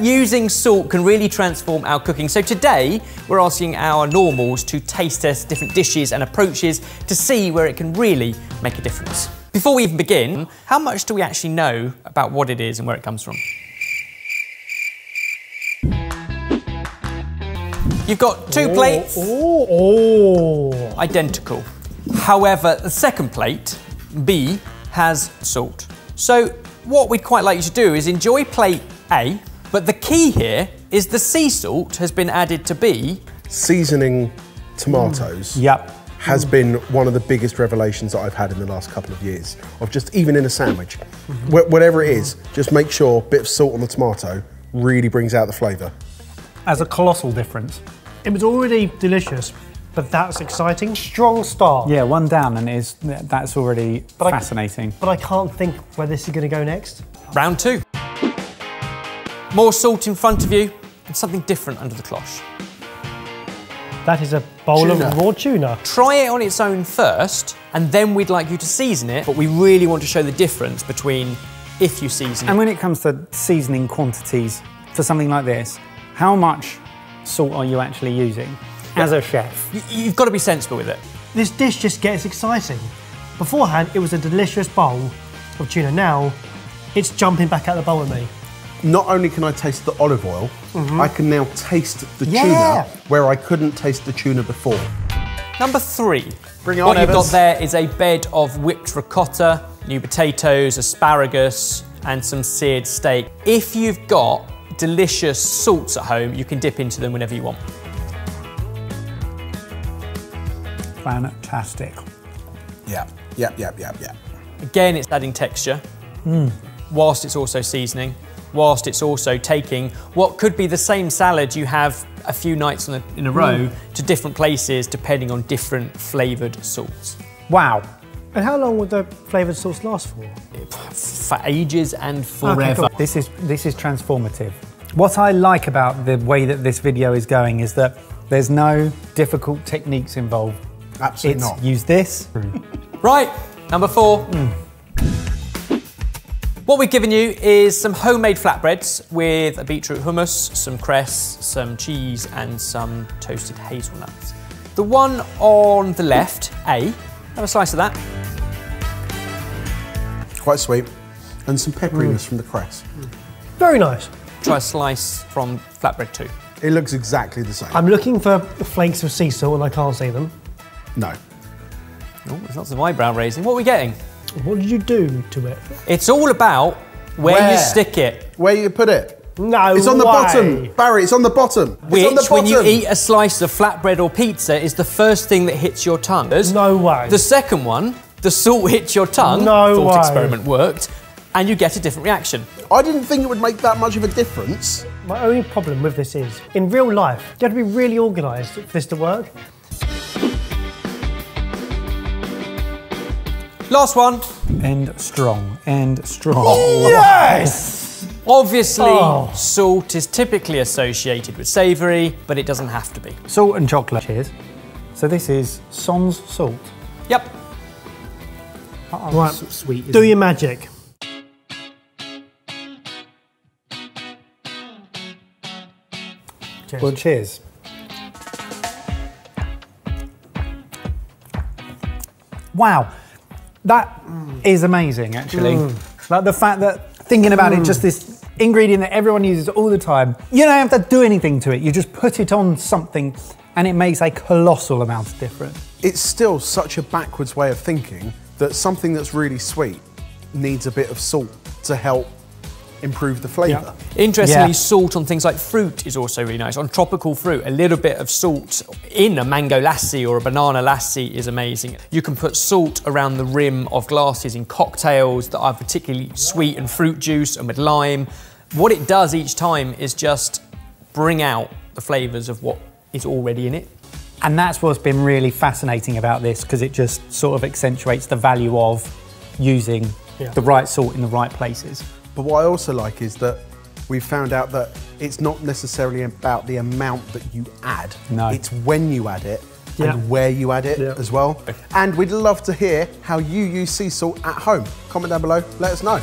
Using salt can really transform our cooking. So today, we're asking our normals to taste test different dishes and approaches to see where it can really make a difference. Before we even begin, how much do we actually know about what it is and where it comes from? You've got two oh, plates, Oh, oh. identical. However, the second plate, B, has salt. So what we'd quite like you to do is enjoy plate A, but the key here is the sea salt has been added to be... Seasoning tomatoes mm. Yep. has been one of the biggest revelations that I've had in the last couple of years. Of just even in a sandwich, mm-hmm. Wh- whatever it is, just make sure a bit of salt on the tomato really brings out the flavour. As a colossal difference. It was already delicious, but that's exciting. Strong start. Yeah, one down and is that's already But I- fascinating. But I can't think where this is going to go next. Round two. More salt in front of you and something different under the cloche. That is a bowl Tuna. of raw tuna. Try it on its own first, and then we'd like you to season it, but we really want to show the difference between if you season And it. when it comes to seasoning quantities for something like this, how much salt are you actually using as a chef? Y- You've got to be sensible with it. This dish just gets exciting. Beforehand, it was a delicious bowl of tuna. Now, it's jumping back out of the bowl at me. Not only can I taste the olive oil, I can now taste the Yeah. tuna where I couldn't taste the tuna before. Number three. Bring it what on, you've Evans. got there is a bed of whipped ricotta, new potatoes, asparagus, and some seared steak. If you've got delicious salts at home, you can dip into them whenever you want. Fantastic. Yeah, yep, yep, yep, yep. Again, it's adding texture, Hmm. whilst it's also seasoning, whilst it's also taking what could be the same salad you have a few nights in a, in a Hmm. row to different places depending on different flavoured salts. Wow. And how long would the flavoured sauce last for? For ages and forever. cool. This is this is transformative. What I like about the way that this video is going is that there's no difficult techniques involved. Absolutely It's not. use this. Right, number four. What we've given you is some homemade flatbreads with a beetroot hummus, some cress, some cheese, and some toasted hazelnuts. The one on the left, A, have a slice of that. Quite sweet. And some pepperiness mm. from the cress. Very nice. Try a slice from flatbread two. It looks exactly the same. I'm looking for flakes of sea salt and I can't see them. no. Oh, there's lots of eyebrow raising. What are we getting? What did you do to it? It's all about where, you stick it. Where you put it? No It's on the bottom. Barry, it's on the bottom. Which, it's on the bottom. when you eat a slice of flatbread or pizza, is the first thing that hits your tongue. There's No way. The second one, the salt hits your tongue. No Thought way. experiment worked, and you get a different reaction. I didn't think it would make that much of a difference. My only problem with this is, in real life, you have to be really organised for this to work. Last one. And strong. And strong. Yes! Obviously, Oh. salt is typically associated with savoury, but it doesn't have to be. Salt and chocolate. Cheers. So this is Sans salt. Yep. Right, Sweet. do your magic. Cheers. Well, cheers. Wow, that is amazing. Actually, mm. like the fact that thinking about it, mm. just this ingredient that everyone uses all the time. You don't have to do anything to it. You just put it on something, and it makes a colossal amount of difference. It's still such a backwards way of thinking that something that's really sweet needs a bit of salt to help improve the flavour. Interestingly, Yeah. salt on things like fruit is also really nice. On tropical fruit, a little bit of salt in a mango lassi or a banana lassi is amazing. You can put salt around the rim of glasses in cocktails that are particularly sweet and fruit juice and with lime. What it does each time is just bring out the flavours of what is already in it. And that's what's been really fascinating about this because it just sort of accentuates the value of using Yeah. the right salt in the right places. But what I also like is that we found out that it's not necessarily about the amount that you add. No. It's when you add it Yeah. and where you add it Yeah. as well. And we'd love to hear how you use sea salt at home. Comment down below, let us know.